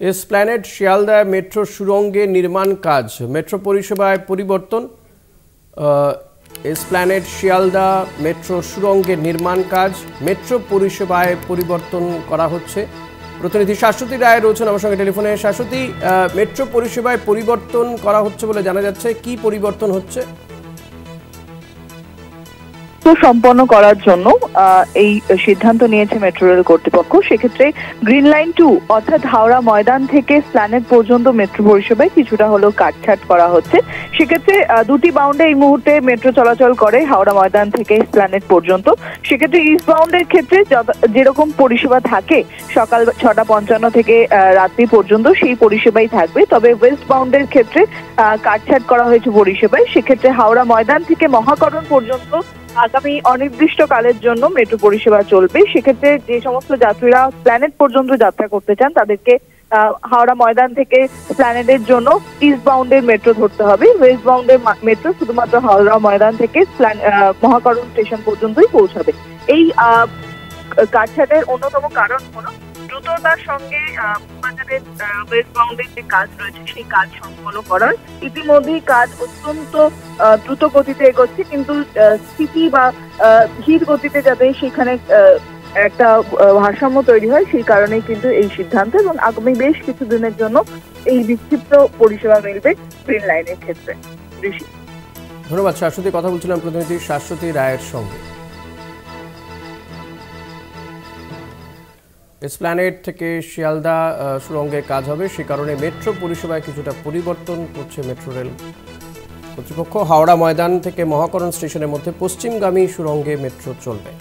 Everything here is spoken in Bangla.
এসপ্ল্যানেড শিয়ালদা মেট্রো সুরঙ্গে নির্মাণ কাজ। মেট্রো পরিষেবায় পরিবর্তন। এসপ্ল্যানেড শিয়ালদা মেট্রো সুরঙ্গের নির্মাণ কাজ। মেট্রো পরিষেবায় পরিবর্তন করা হচ্ছে। প্রতিনিধি শাশ্বতী রায় রয়েছেন আমার সঙ্গে টেলিফোনে। শাশ্বতী মেট্রো পরিষেবায় পরিবর্তন করা হচ্ছে বলে জানা যাচ্ছে। কি পরিবর্তন হচ্ছে? তো সম্পন্ন করার জন্য এই সিদ্ধান্ত নিয়েছে মেট্রো রেল কর্তৃপক্ষ। সেক্ষেত্রে গ্রিন লাইন টু অর্থাৎ হাওড়া ময়দান থেকে স্প্ল্যানেট পর্যন্ত মেট্রো পরিষেবায় কিছুটা হলো কাটছাট করা হচ্ছে। সেক্ষেত্রে দুটি বাউন্ডে এই মুহূর্তে মেট্রো চলাচল করে হাওড়া ময়দান থেকে স্প্ল্যানেট পর্যন্ত। সেক্ষেত্রে ইস্ট বাউন্ডের ক্ষেত্রে যেরকম পরিষেবা থাকে, সকাল ছটা পঞ্চান্ন থেকে রাত্রি পর্যন্ত সেই পরিষেবাই থাকবে। তবে ওয়েস্ট বাউন্ডের ক্ষেত্রে কাটছাট করা হয়েছে পরিষেবায়। সেক্ষেত্রে হাওড়া ময়দান থেকে মহাকরণ পর্যন্ত আগামী অনির্দিষ্টকালের জন্য মেট্রো পরিষেবা চলবে। সেক্ষেত্রে যে সমস্ত যাত্রীরা প্ল্যানেট পর্যন্ত যাত্রা করতে চান, তাদেরকে হাওড়া ময়দান থেকে প্ল্যানেটের জন্য ইস্ট বাউন্ডের মেট্রো ধরতে হবে। ওয়েস্ট বাউন্ডের মেট্রো শুধুমাত্র হাওড়া ময়দান থেকে মহাকরণ স্টেশন পর্যন্তই পৌঁছাবে। এই কাটছাটের অন্যতম কারণ হলো দ্রুততার সঙ্গে বাজারের ওয়েস্ট বাউন্ডের যে কাজ রয়েছে, সেই কাজ সম্পন্ন করার। ইতিমধ্যেই কাজ অত্যন্ত দ্রুত গতিতে এগোচ্ছে, কিন্তু স্থিতি বা ধীর গতিতে যাতে সেখানে একটা ভারসাম্য তৈরি হয়, সেই কারণেই কিন্তু এই সিদ্ধান্ত এবং আগামী বেশ কিছু দিনের জন্য এই বিক্ষিপ্ত পরিষেবা মিলবে গ্রিন লাইনের ক্ষেত্রে। ধন্যবাদ, শাশ্বতী। কথা বলছিলাম প্রতিনিধি শাশ্বতী রায়ের সঙ্গে। এসপ্ল্যানেড থেকে শিয়ালদা আহ, সুরঙ্গের কাজ হবে। সে কারণে মেট্রো পরিষেবায় কিছুটা পরিবর্তন করছে মেট্রো রেল। কর্তৃপক্ষ হাওড়া ময়দান থেকে মহাকরণ স্টেশনের মধ্যে পশ্চিমগামী সুরঙ্গে মেট্রো চলবে।